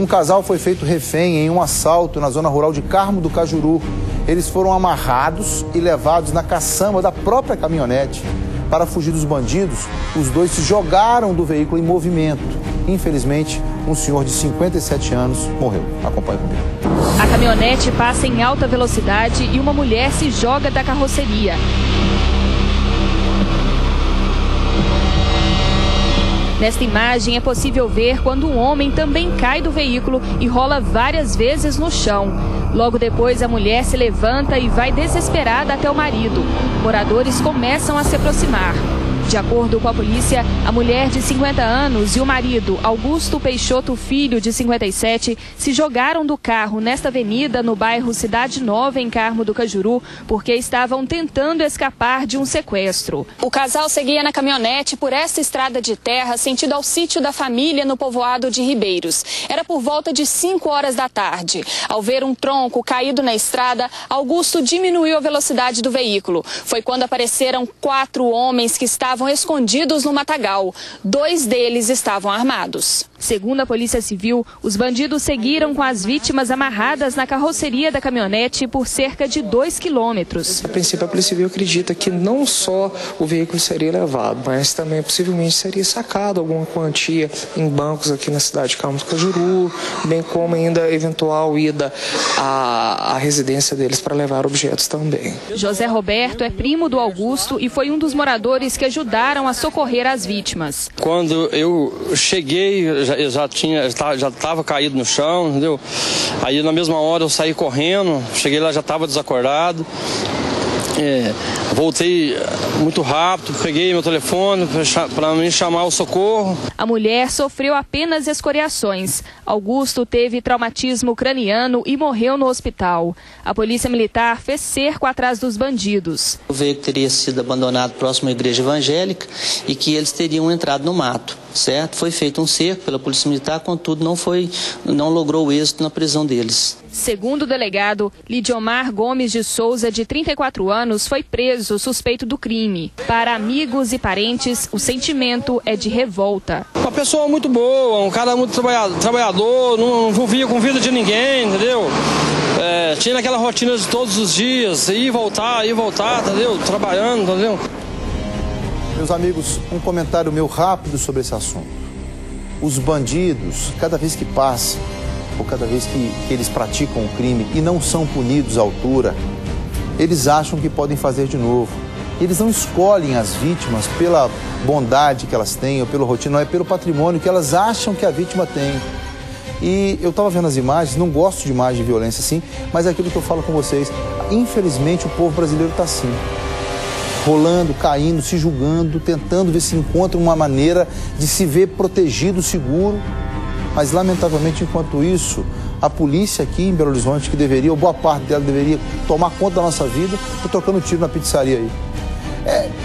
Um casal foi feito refém em um assalto na zona rural de Carmo do Cajuru. Eles foram amarrados e levados na caçamba da própria caminhonete. Para fugir dos bandidos, os dois se jogaram do veículo em movimento. Infelizmente, um senhor de 57 anos morreu. Acompanhe comigo. A caminhonete passa em alta velocidade e uma mulher se joga da carroceria. Nesta imagem é possível ver quando um homem também cai do veículo e rola várias vezes no chão. Logo depois, a mulher se levanta e vai desesperada até o marido. Moradores começam a se aproximar. De acordo com a polícia, a mulher de 50 anos e o marido, Augusto Peixoto Filho, de 57, se jogaram do carro nesta avenida no bairro Cidade Nova, em Carmo do Cajuru, porque estavam tentando escapar de um sequestro. O casal seguia na caminhonete por esta estrada de terra, sentido ao sítio da família no povoado de Ribeiros. Era por volta de 5 horas da tarde. Ao ver um tronco caído na estrada, Augusto diminuiu a velocidade do veículo. Foi quando apareceram quatro homens que estavam estavam escondidos no matagal. Dois deles estavam armados. Segundo a Polícia Civil, os bandidos seguiram com as vítimas amarradas na carroceria da caminhonete por cerca de dois quilômetros. A princípio, a Polícia Civil acredita que não só o veículo seria levado, mas também possivelmente seria sacado alguma quantia em bancos aqui na cidade de Carlos Cajuru, bem como ainda eventual ida à, à residência deles para levar objetos também. José Roberto é primo do Augusto e foi um dos moradores que ajudaram a socorrer as vítimas. Quando eu cheguei, já, já tinha, já estava caído no chão, entendeu? Aí na mesma hora eu saí correndo, cheguei lá já estava desacordado. É, voltei muito rápido, peguei meu telefone para me chamar o socorro. A mulher sofreu apenas escoriações. Augusto teve traumatismo craniano e morreu no hospital. A polícia militar fez cerco atrás dos bandidos. O veículo teria sido abandonado próximo à igreja evangélica e que eles teriam entrado no mato, certo? Foi feito um cerco pela polícia militar, contudo não foi, não logrou êxito na prisão deles. Segundo o delegado, Lidiomar Gomes de Souza, de 34 anos, foi preso suspeito do crime. Para amigos e parentes, o sentimento é de revolta. Uma pessoa muito boa, um cara muito trabalhador, não envolvia com vida de ninguém, entendeu? É, tinha aquela rotina de todos os dias, ir e voltar, ir e voltar, entendeu? Trabalhando, entendeu? Meus amigos, um comentário meu rápido sobre esse assunto. Os bandidos, cada vez que passam, ou cada vez que, que eles praticam o crime e não são punidos à altura, eles acham que podem fazer de novo. Eles não escolhem as vítimas pela bondade que elas têm ou pelo rotina, não é pelo patrimônio que elas acham que a vítima tem. E eu estava vendo as imagens, não gosto de imagem de violência assim, mas é aquilo que eu falo com vocês. Infelizmente o povo brasileiro está assim. Rolando, caindo, se julgando, tentando ver se encontra uma maneira de se ver protegido, seguro. Mas, lamentavelmente, enquanto isso, a polícia aqui em Belo Horizonte, que deveria, ou boa parte dela deveria tomar conta da nossa vida, está trocando tiro na pizzaria aí. É,